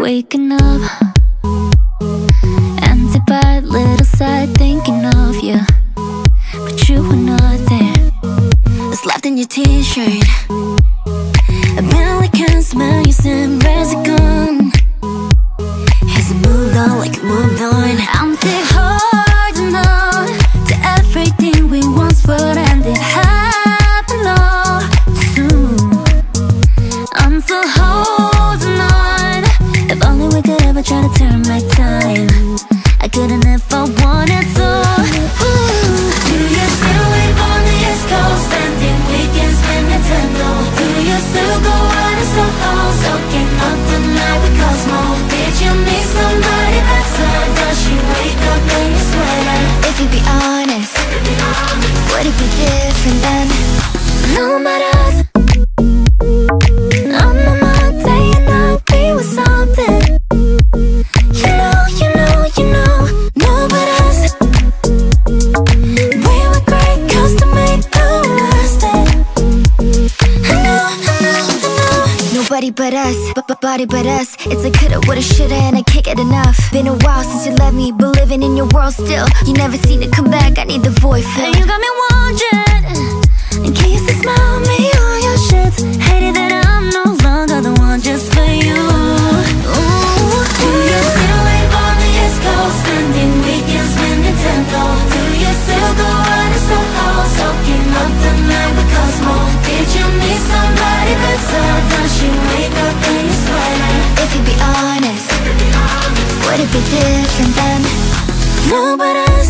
Waking up. Empty bed, little sad thinking of you But you were not there. It's left in your t-shirt. I barely can smell you scent, where's it gone? Has it moved on like it moved on? I'm still holding on To everything we once were and it happened all. Too soon I'm If only to turn my time but but but body but us. It's a coulda, woulda, shoulda, and I can't get enough. Been a while since you left me, but living in your world still. You never seem to come back. I need the void filled. And you got me wondering, in case you smile me No, but us.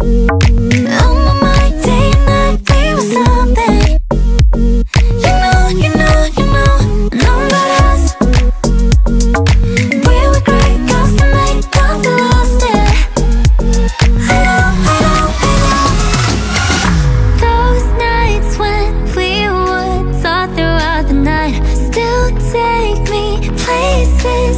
On my mind, day and night, something. You know, you know, you know. We were lost it. Those nights when we would talk throughout the night still take me places